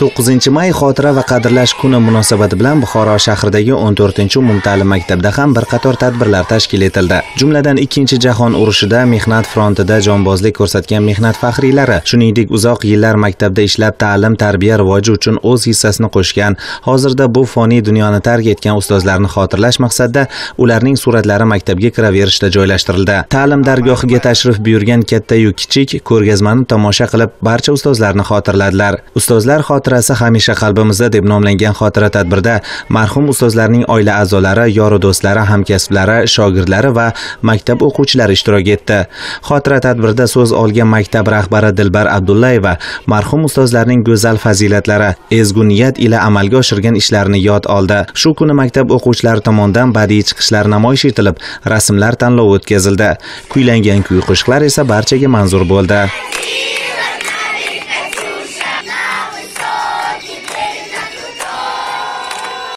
to'qqizinchi may xotira va qadrlash kuni munosabati bilan buxoro shahridagi 14 umumta'lim maktabda ham bir qator tadbirlar tashkil etildi. Jumladan ikkinchi jahon urushida mehnat frontida jonbozlik ko'rsatgan mehnat faxriylari shuningdek uzoq yillar maktabda ishlab ta'lim tarbiya rivoji uchun o'z hissasini qo'shgan hozirda bu foniy dunyoni tark etgan ustozlarni xotirlash maqsadida ularning suratlari maktabga kiraverishda joylashtirildi. Ta'lim dargohiga tashrif buyurgan kattayu kichik ko'rgazmani tomosha qilib barcha ustozlarni xotirladilar. Ustozlar xotirasi hamisha qalbimizda deb nomlangan xotira tadbirda marhum ustozlarning oila a'zolari yoru do'stlari hamkasblari shogirdlari va maktab o'quvchilari ishtirok etdi. Xotira tadbirda so'z olgan maktab rahbari dilbar abdullayeva marhum ustozlarning go'zal fazilatlari ezgu niyat ila amalga oshirgan ishlarini yod oldi. Shu kuni maktab o'quvchilari tomonidan badiiy chiqishlar namoyish etilib rasmlar tanlovi o'tkazildi. Kuylangan kuy qo'shiqlar esa barchaga manzur bo'ldi.